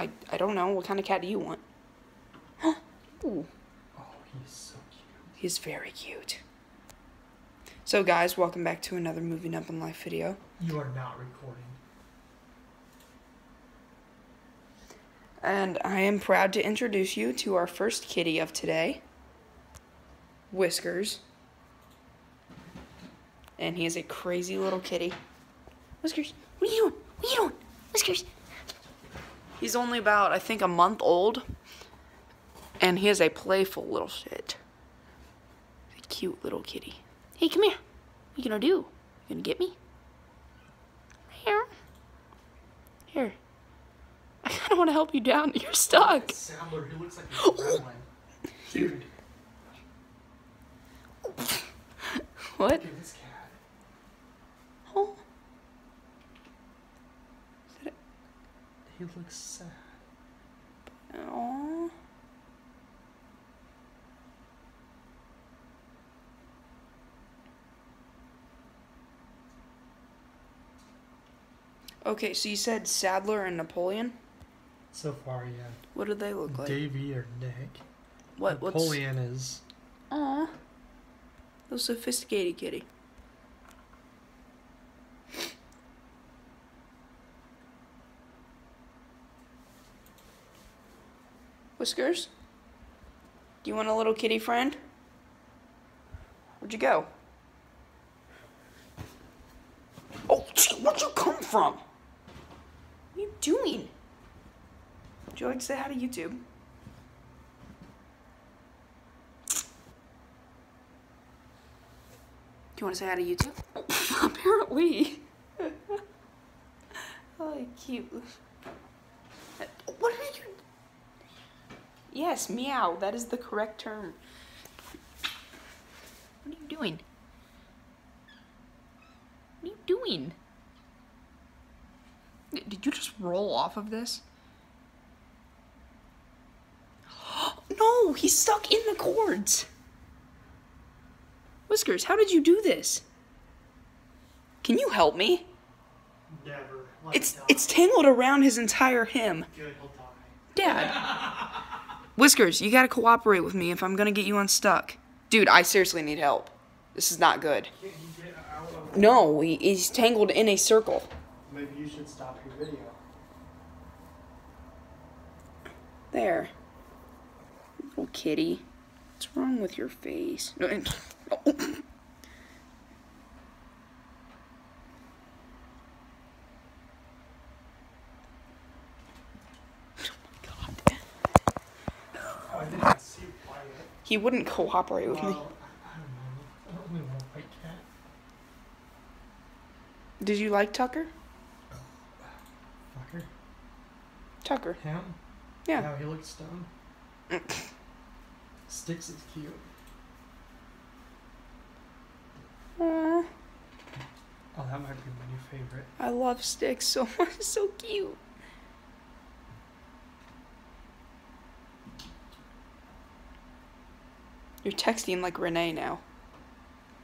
I, I don't know. What kind of cat do you want? Ooh, Oh, he's so cute. he's very cute. So, guys, welcome back to another Moving Up in Life video. You are not recording. And I am proud to introduce you to our first kitty of today, Whiskers. And he is a crazy little kitty. Whiskers, what are you doing? What are you doing? Whiskers. He's only about, I think, a month old. And he is a playful little shit. A cute little kitty. Hey, come here. What you gonna do? You gonna get me? Here. Here. I kind of want to help you down. You're stuck. He looks like a gremlin. Dude, What? look at this cat. Oh. He looks sad. Aw. Okay, so you said Sadler and Napoleon. So far, yeah. What do they look like? Davy or Nick. what? What's? Napoleon is. Aw. The sophisticated kitty. Whiskers? Do you want a little kitty friend? Where'd you go? Oh, gee, where'd you come from? What are you doing? Would you like to say hi to YouTube? Do you want to say hi to YouTube? Apparently. oh, cute. What are you? Yes, meow. That is the correct term. What are you doing? What are you doing? Did you just roll off of this? no, he's stuck in the cords. Whiskers, how did you do this? Can you help me? Never. Let It's it's tangled around his entire him. good. Dad. Whiskers, you gotta cooperate with me if I'm gonna get you unstuck. Dude, I seriously need help. This is not good. Can't you get out of? No, he, he's tangled in a circle. Maybe you should stop your video. There. Little kitty. What's wrong with your face? No, and- oh. God. Oh, I didn't see Wyatt. He wouldn't cooperate with me. Well, I, I don't know. I don't really want a white cat. Did you like Tucker? Fucker. Tucker. Him? Yeah. How he looks stoned. Sticks is cute. Aw, Oh, that might be my new favorite. I love Sticks so much. So cute. You're texting like Renee now.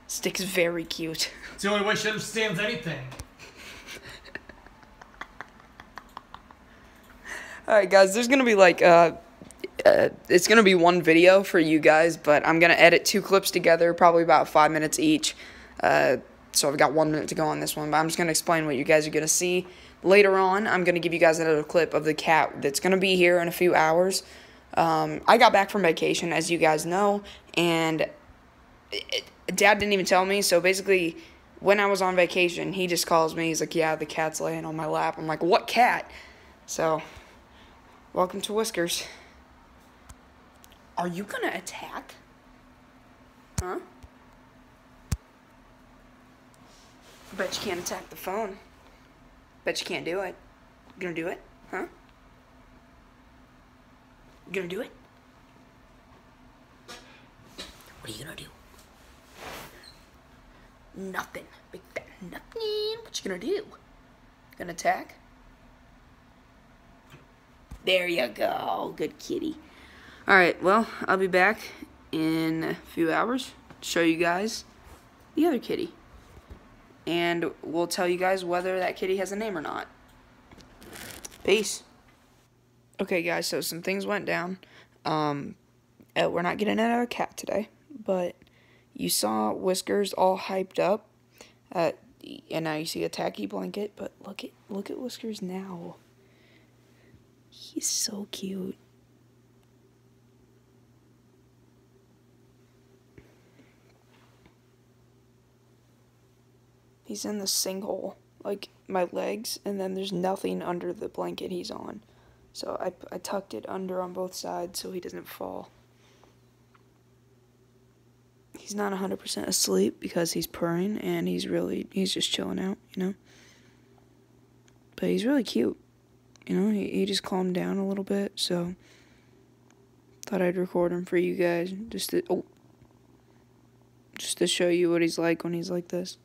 Sticks very cute. It's the only way she understands anything. All right, guys. There's gonna be like uh, uh, it's gonna be one video for you guys, but I'm gonna edit two clips together, probably about five minutes each. Uh, so I've got one minute to go on this one, but I'm just gonna explain what you guys are gonna see later on. I'm gonna give you guys another clip of the cat that's gonna be here in a few hours. Um, I got back from vacation, as you guys know, and it, Dad didn't even tell me. So basically, when I was on vacation, he just calls me. He's like, "Yeah, the cat's laying on my lap." I'm like, "What cat?" So Welcome to Whiskers. Are you gonna attack? Huh? Bet you can't attack the phone. Bet you can't do it. You gonna do it? Huh? You gonna do it? What are you gonna do? Nothing. Big fat nothing. What you gonna do? Gonna attack? There you go. Good kitty. Alright, well, I'll be back in a few hours to show you guys the other kitty. And we'll tell you guys whether that kitty has a name or not. Peace. Okay, guys, so some things went down. Um, uh, we're not getting another cat today, but you saw Whiskers all hyped up, uh, and now you see a tacky blanket. But look at look at Whiskers now. He's so cute. He's in the sinkhole, like my legs, and then there's nothing under the blanket he's on. So I, I tucked it under on both sides so he doesn't fall. He's not 100% asleep because he's purring and he's really, he's just chilling out, you know? But he's really cute. You know, he, he just calmed down a little bit, so thought I'd record him for you guys just to, oh, just to show you what he's like when he's like this.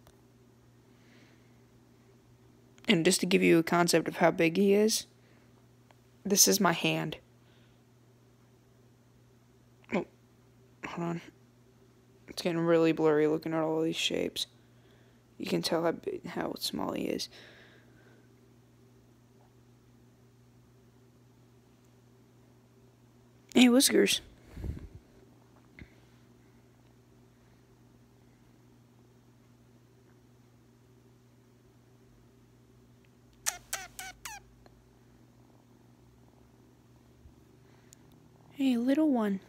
And just to give you a concept of how big he is, this is my hand. Oh, hold on. It's getting really blurry looking at all these shapes. You can tell how how small he is. Hey, Whiskers. Hey, little one.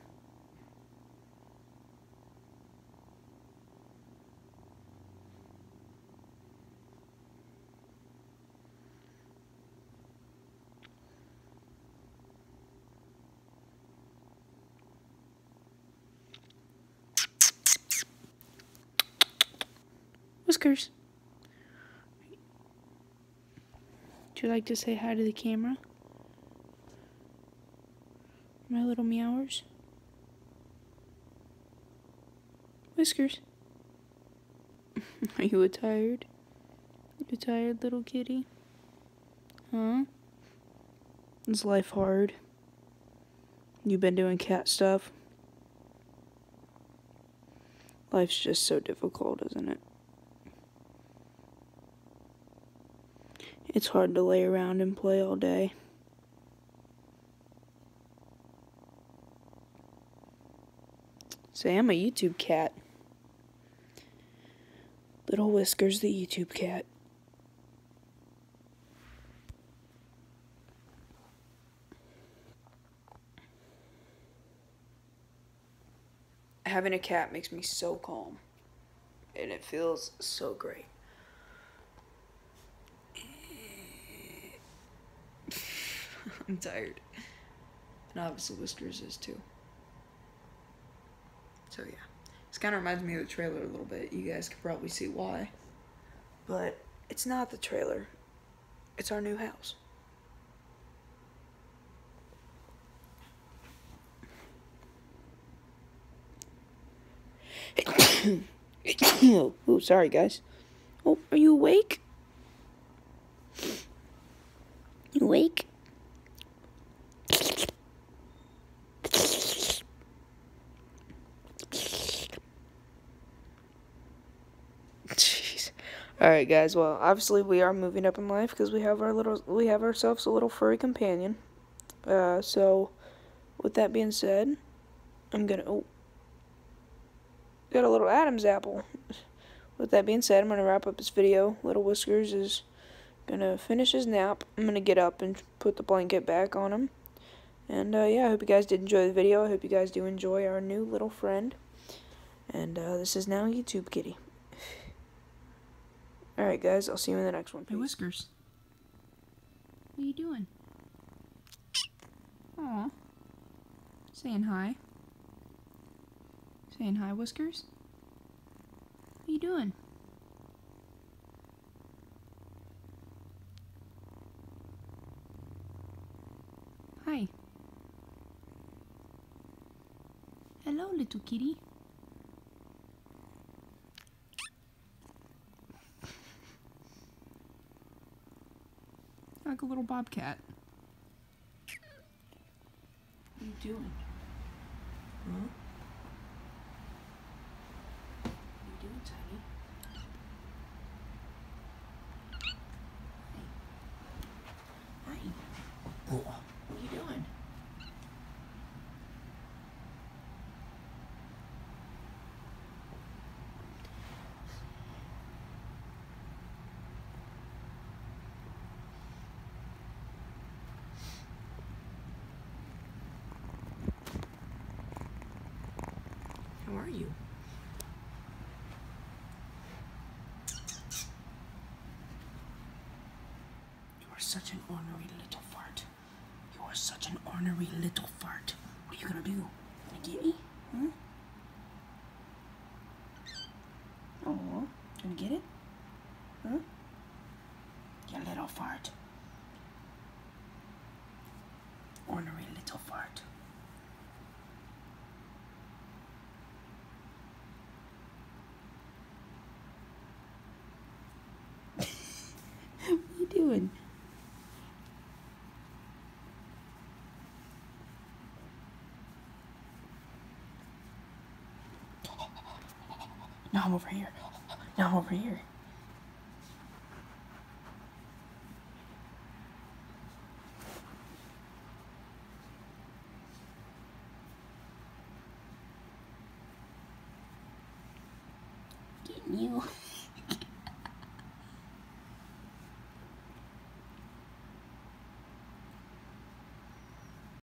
Whiskers. Would you like to say hi to the camera? My little meowers. Whiskers. Are you tired? You tired little kitty? Huh? Is life hard? You've been doing cat stuff? Life's just so difficult, isn't it? It's hard to lay around and play all day. Say, I'm a YouTube cat. Little Whiskers, the YouTube cat. Having a cat makes me so calm. And it feels so great. I'm tired. And obviously Whiskers is too. So yeah. This kind of reminds me of the trailer a little bit. You guys could probably see why. But it's not the trailer. It's our new house. oh, sorry guys. Oh, are you awake? You awake? All right, guys. Well, obviously we are moving up in life because we have our little, we have ourselves a little furry companion. Uh, so, with that being said, I'm gonna. Oh, got a little Adam's apple. With that being said, I'm gonna wrap up this video. Little Whiskers is gonna finish his nap. I'm gonna get up and put the blanket back on him. And uh, yeah, I hope you guys did enjoy the video. I hope you guys do enjoy our new little friend. And uh, this is now YouTube Kitty. Alright, guys, I'll see you in the next one. Hey, Whiskers. What are you doing? Aw. Saying hi. Saying hi, Whiskers. What are you doing? Hi. Hello, little kitty. Like a little bobcat. What are you doing? Huh? What are you doing, Tiny? Hi. Hi. What are you doing? You? You are such an ornery little fart. You are such an ornery little fart. What are you gonna do? Gonna get me? Hmm? Oh, gonna get it? Huh? You little fart. Ornery little fart. what are doing? Now I'm over here. Now I'm over here. Getting you.